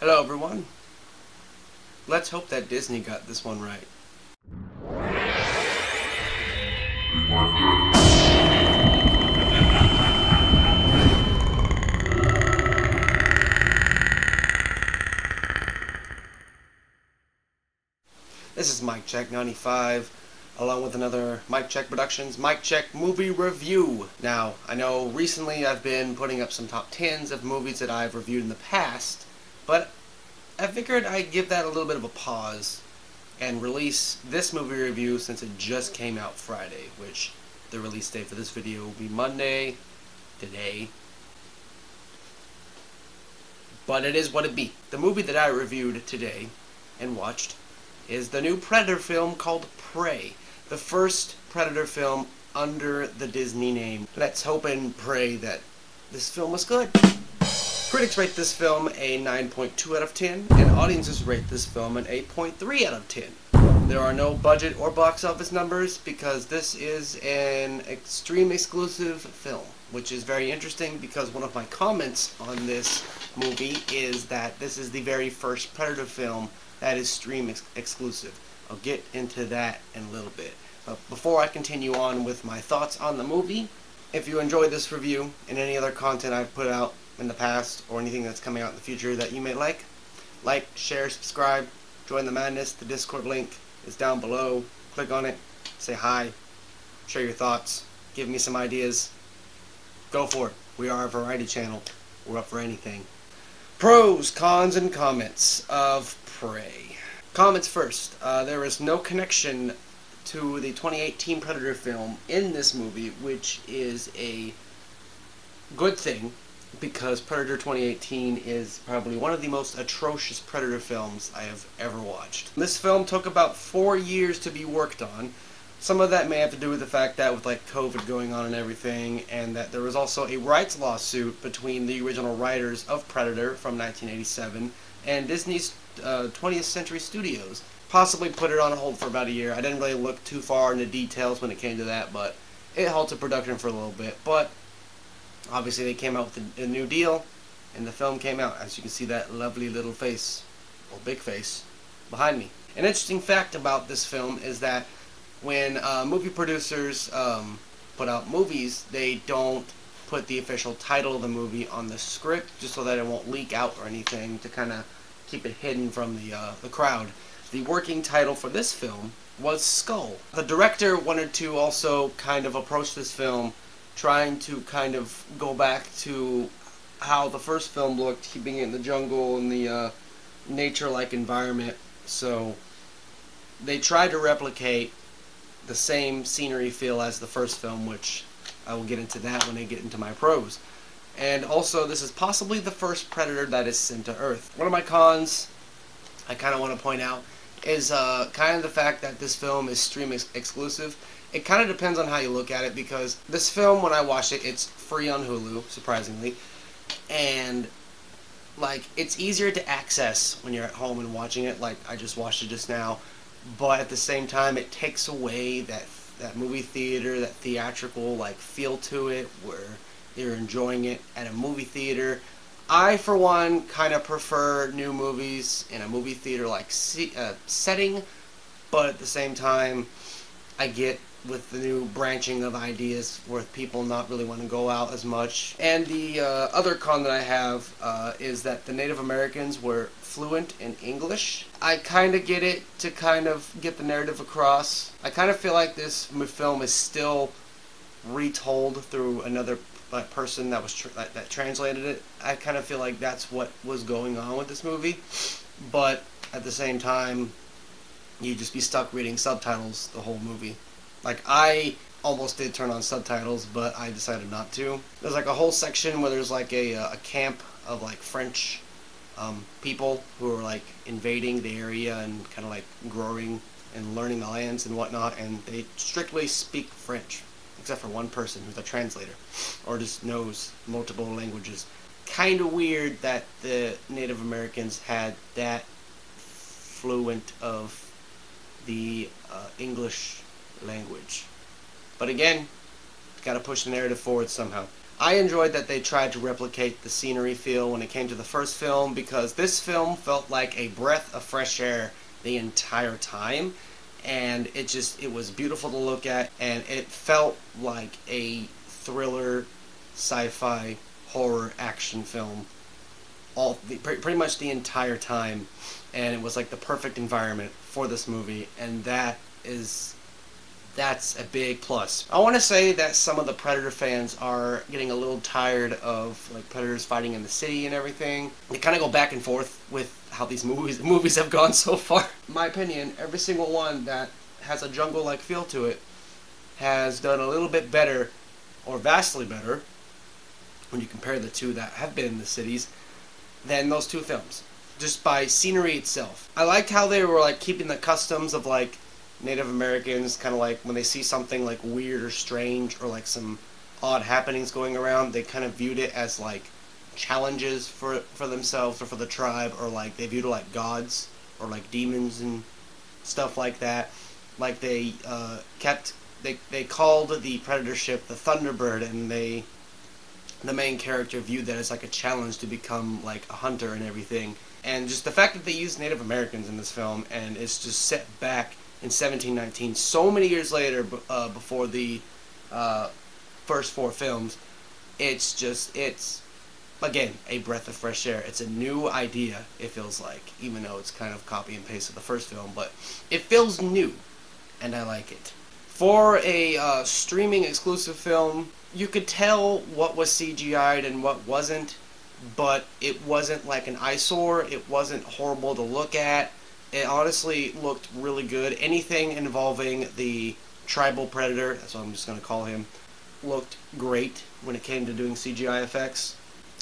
Hello everyone. Let's hope that Disney got this one right. This is MykeCheck95, along with another Mike Check Productions Mike Check movie review. Now, I know recently I've been putting up some top 10s of movies that I've reviewed in the past, but I figured I'd give that a little bit of a pause and release this movie review since it just came out Friday, which the release date for this video will be Monday, today. But it is what it be. The movie that I reviewed today and watched is the new Predator film called Prey. The first Predator film under the Disney name. Let's hope and pray that this film was good. Critics rate this film a 9.2 out of 10, and audiences rate this film an 8.3 out of 10. There are no budget or box office numbers because this is an extreme exclusive film, which is very interesting because one of my comments on this movie is that this is the very first Predator film that is stream ex exclusive. I'll get into that in a little bit. But before I continue on with my thoughts on the movie, if you enjoyed this review and any other content I've put out in the past or anything that's coming out in the future that you may like, like, share, subscribe, join the madness. The Discord link is down below. Click on it, say hi, share your thoughts, give me some ideas. Go for it. We are a variety channel. We're up for anything. Pros, cons, and comments of Prey. Comments first. Uh, there is no connection to the 2018 Predator film in this movie, which is a good thing because Predator 2018 is probably one of the most atrocious Predator films I have ever watched. This film took about four years to be worked on. Some of that may have to do with the fact that with like COVID going on and everything, and that there was also a rights lawsuit between the original writers of Predator from 1987 and Disney's uh, 20th Century Studios. Possibly put it on hold for about a year. I didn't really look too far into details when it came to that, but it halted production for a little bit. But obviously they came out with a, a new deal, and the film came out. As you can see that lovely little face, or big face, behind me. An interesting fact about this film is that when uh, movie producers um, put out movies, they don't put the official title of the movie on the script just so that it won't leak out or anything to kind of keep it hidden from the, uh, the crowd. The working title for this film was Skull. The director wanted to also kind of approach this film trying to kind of go back to how the first film looked, keeping it in the jungle and the uh, nature-like environment. So they tried to replicate the same scenery feel as the first film, which I will get into that when I get into my pros. And also, this is possibly the first Predator that is sent to Earth. One of my cons I kind of want to point out is uh, kind of the fact that this film is stream ex exclusive. It kind of depends on how you look at it because this film, when I watch it, it's free on Hulu, surprisingly. And, like, it's easier to access when you're at home and watching it. Like, I just watched it just now but at the same time it takes away that that movie theater that theatrical like feel to it where you're enjoying it at a movie theater i for one kind of prefer new movies in a movie theater like uh, setting but at the same time i get with the new branching of ideas where people not really want to go out as much. And the uh, other con that I have uh, is that the Native Americans were fluent in English. I kind of get it to kind of get the narrative across. I kind of feel like this film is still retold through another uh, person that was that, that translated it. I kind of feel like that's what was going on with this movie. But at the same time, you just be stuck reading subtitles the whole movie. Like I almost did turn on subtitles, but I decided not to. There's like a whole section where there's like a, a camp of like French um, people who are like invading the area and kind of like growing and learning the lands and whatnot, and they strictly speak French, except for one person who's a translator, or just knows multiple languages. Kind of weird that the Native Americans had that fluent of the uh, English language. But again, got to push the narrative forward somehow. I enjoyed that they tried to replicate the scenery feel when it came to the first film because this film felt like a breath of fresh air the entire time and it just it was beautiful to look at and it felt like a thriller sci-fi horror action film all the, pretty much the entire time and it was like the perfect environment for this movie and that is that's a big plus. I want to say that some of the Predator fans are getting a little tired of like Predators fighting in the city and everything. They kind of go back and forth with how these movies movies have gone so far. In my opinion, every single one that has a jungle-like feel to it has done a little bit better, or vastly better, when you compare the two that have been in the cities, than those two films. Just by scenery itself. I liked how they were like keeping the customs of like Native Americans, kind of like when they see something like weird or strange or like some odd happenings going around, they kind of viewed it as like challenges for for themselves or for the tribe, or like they viewed it like gods or like demons and stuff like that. Like they uh, kept they they called the predator ship the Thunderbird, and they the main character viewed that as like a challenge to become like a hunter and everything. And just the fact that they used Native Americans in this film and it's just set back in 1719, so many years later, uh, before the uh, first four films, it's just it's again a breath of fresh air. It's a new idea. It feels like, even though it's kind of copy and paste of the first film, but it feels new, and I like it. For a uh, streaming exclusive film, you could tell what was CGI'd and what wasn't, but it wasn't like an eyesore. It wasn't horrible to look at it honestly looked really good. Anything involving the tribal predator, that's what I'm just going to call him, looked great when it came to doing CGI effects.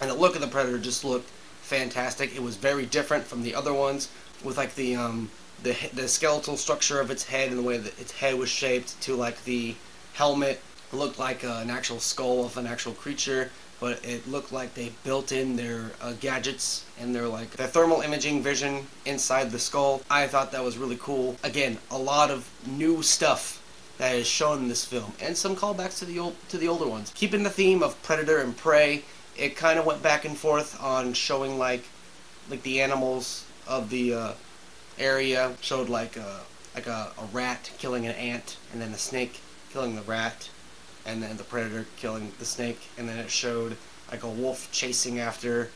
And the look of the predator just looked fantastic. It was very different from the other ones with like the um, the the skeletal structure of its head and the way that its head was shaped to like the helmet it looked like uh, an actual skull of an actual creature but it looked like they built in their uh, gadgets and their like their thermal imaging vision inside the skull. I thought that was really cool. Again, a lot of new stuff that is shown in this film, and some callbacks to the old to the older ones. Keeping the theme of predator and prey, it kind of went back and forth on showing like like the animals of the uh, area. Showed like a uh, like a, a rat killing an ant, and then a snake killing the rat and then the predator killing the snake, and then it showed like a wolf chasing after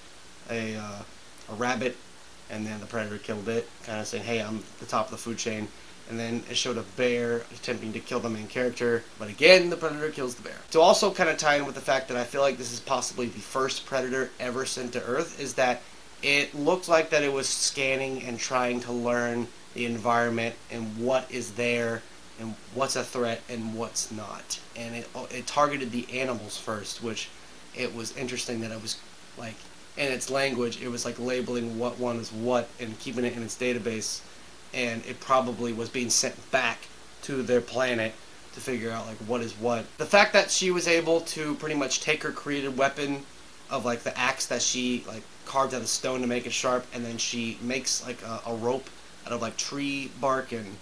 a uh, a rabbit, and then the predator killed it, kind of saying, "Hey, I'm the top of the food chain." And then it showed a bear attempting to kill the main character, but again, the predator kills the bear. To also kind of tie in with the fact that I feel like this is possibly the first predator ever sent to Earth, is that it looked like that it was scanning and trying to learn the environment and what is there and what's a threat and what's not. And it oh, it targeted the animals first, which it was interesting that it was like in its language it was like labeling what one is what and keeping it in its database, and it probably was being sent back to their planet to figure out like what is what. The fact that she was able to pretty much take her created weapon of like the axe that she like carved out of stone to make it sharp, and then she makes like a, a rope out of like tree bark and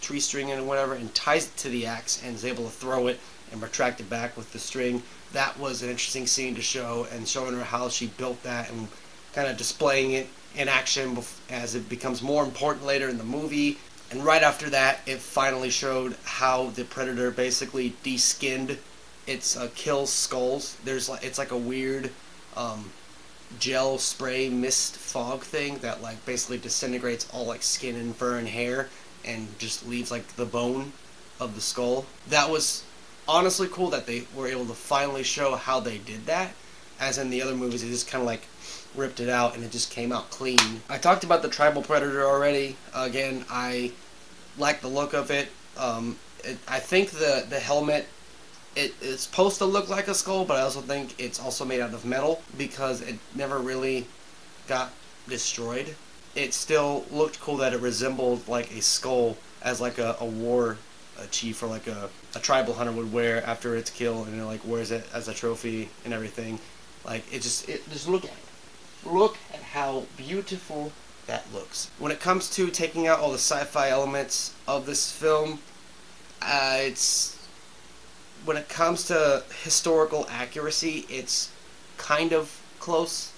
tree string and whatever and ties it to the axe and is able to throw it and retract it back with the string. That was an interesting scene to show and showing her how she built that and kind of displaying it in action as it becomes more important later in the movie. And right after that, it finally showed how the predator basically deskinned its uh, kill skulls. There's like it's like a weird um, gel spray mist fog thing that like basically disintegrates all like skin and fur and hair and just leaves like the bone of the skull. That was honestly cool that they were able to finally show how they did that. As in the other movies, they just kind of like ripped it out and it just came out clean. I talked about the tribal predator already. Again, I like the look of it. Um, it I think the the helmet it, it's supposed to look like a skull, but I also think it's also made out of metal because it never really got destroyed it still looked cool that it resembled like a skull as like a, a war a chief or like a, a tribal hunter would wear after its kill and it like wears it as a trophy and everything. Like it just it just look at it. Look at how beautiful that looks. When it comes to taking out all the sci-fi elements of this film, uh, it's when it comes to historical accuracy, it's kind of close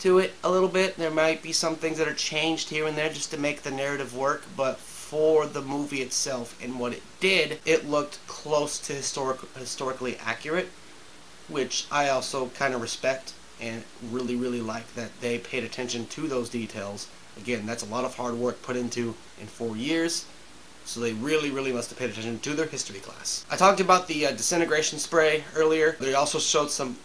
to it a little bit. There might be some things that are changed here and there just to make the narrative work, but for the movie itself and what it did, it looked close to historic, historically accurate, which I also kind of respect and really, really like that they paid attention to those details. Again, that's a lot of hard work put into in four years, so they really, really must have paid attention to their history class. I talked about the uh, disintegration spray earlier. They also showed some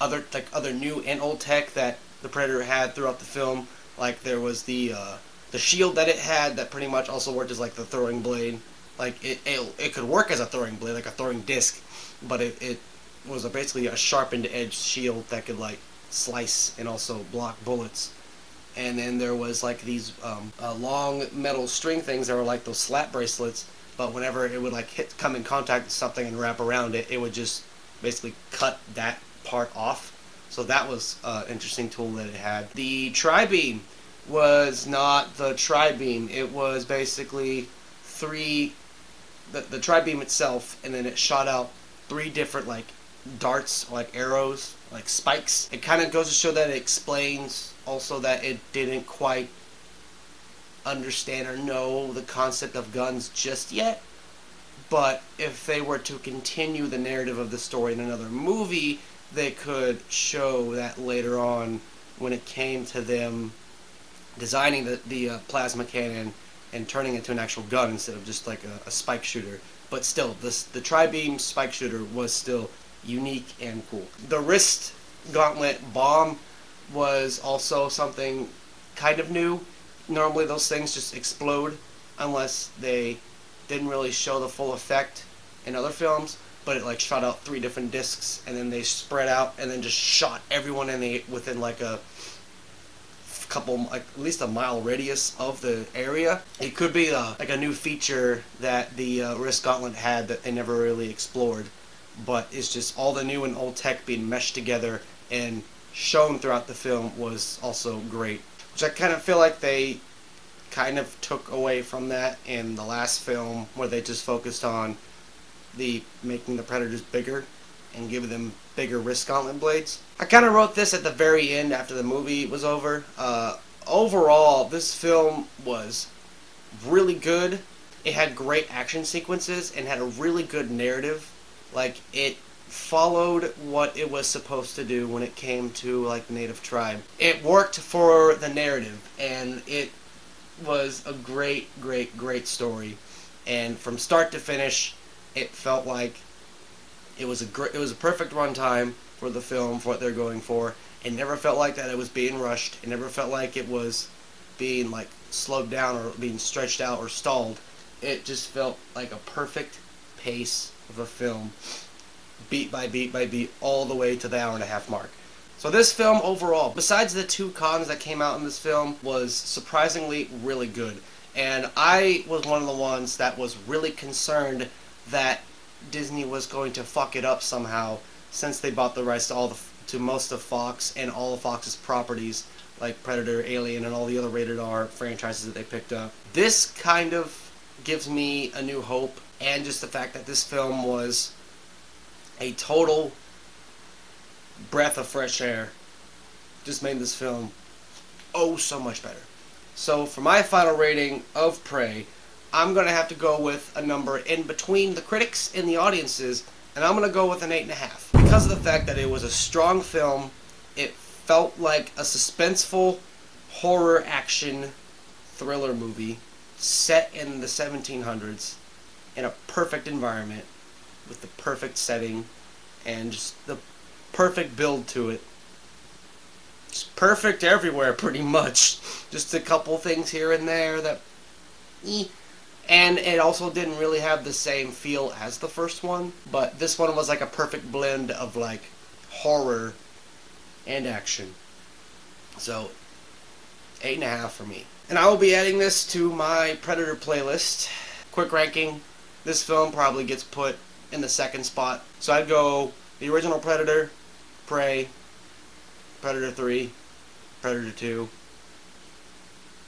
other like other new and old tech that the Predator had throughout the film. Like there was the uh, the shield that it had that pretty much also worked as like the throwing blade. Like it, it, it could work as a throwing blade, like a throwing disc, but it, it was a, basically a sharpened edge shield that could like slice and also block bullets. And then there was like these um, uh, long metal string things that were like those slap bracelets, but whenever it would like hit come in contact with something and wrap around it, it would just basically cut that part off so that was an uh, interesting tool that it had. The tri-beam was not the tri-beam. It was basically three, the, the tri-beam itself, and then it shot out three different like darts, like arrows, like spikes. It kind of goes to show that it explains also that it didn't quite understand or know the concept of guns just yet. But if they were to continue the narrative of the story in another movie, they could show that later on when it came to them designing the, the uh, plasma cannon and turning it to an actual gun instead of just like a, a spike shooter. But still, this, the tri-beam spike shooter was still unique and cool. The wrist gauntlet bomb was also something kind of new. Normally those things just explode unless they didn't really show the full effect in other films but it like shot out three different discs and then they spread out and then just shot everyone in the within like a couple like at least a mile radius of the area. It could be a, uh, like a new feature that the uh, wrist gauntlet had that they never really explored but it's just all the new and old tech being meshed together and shown throughout the film was also great which i kind of feel like they kind of took away from that in the last film where they just focused on the making the predators bigger and giving them bigger wrist gauntlet blades. I kind of wrote this at the very end after the movie was over. Uh, overall, this film was really good. It had great action sequences and had a really good narrative. Like it followed what it was supposed to do when it came to like the native tribe. It worked for the narrative and it was a great, great, great story. And from start to finish, it felt like it was a great, it was a perfect runtime for the film for what they're going for. It never felt like that it was being rushed. It never felt like it was being like slowed down or being stretched out or stalled. It just felt like a perfect pace of a film, beat by beat by beat, all the way to the hour and a half mark. So this film overall, besides the two cons that came out in this film, was surprisingly really good. And I was one of the ones that was really concerned that Disney was going to fuck it up somehow since they bought the rights to all the to most of Fox and all of Fox's properties like Predator, Alien, and all the other rated R franchises that they picked up. This kind of gives me a new hope, and just the fact that this film was a total breath of fresh air just made this film oh so much better. So for my final rating of Prey, I'm going to have to go with a number in between the critics and the audiences, and I'm going to go with an 8.5. Because of the fact that it was a strong film, it felt like a suspenseful horror action thriller movie set in the 1700s in a perfect environment with the perfect setting and just the perfect build to it. It's perfect everywhere, pretty much. Just a couple things here and there that. Eh, and it also didn't really have the same feel as the first one but this one was like a perfect blend of like horror and action. So eight and a half for me. And I will be adding this to my Predator playlist. Quick ranking this film probably gets put in the second spot. So I'd go the original Predator Prey Predator 3 Predator 2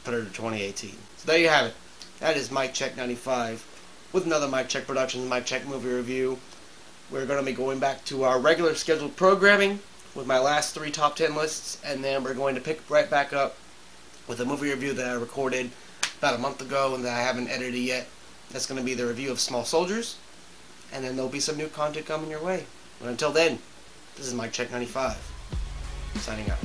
Predator 2018 so there you have it that is MykeCheck95 with another Mike Check Productions Mike Check movie review. we're going to be going back to our regular scheduled programming with my last three top 10 lists, and then we're going to pick right back up with a movie review that I recorded about a month ago and that I haven't edited yet. That's going to be the review of Small Soldiers, and then there'll be some new content coming your way. But until then, this is MykeCheck95, signing out.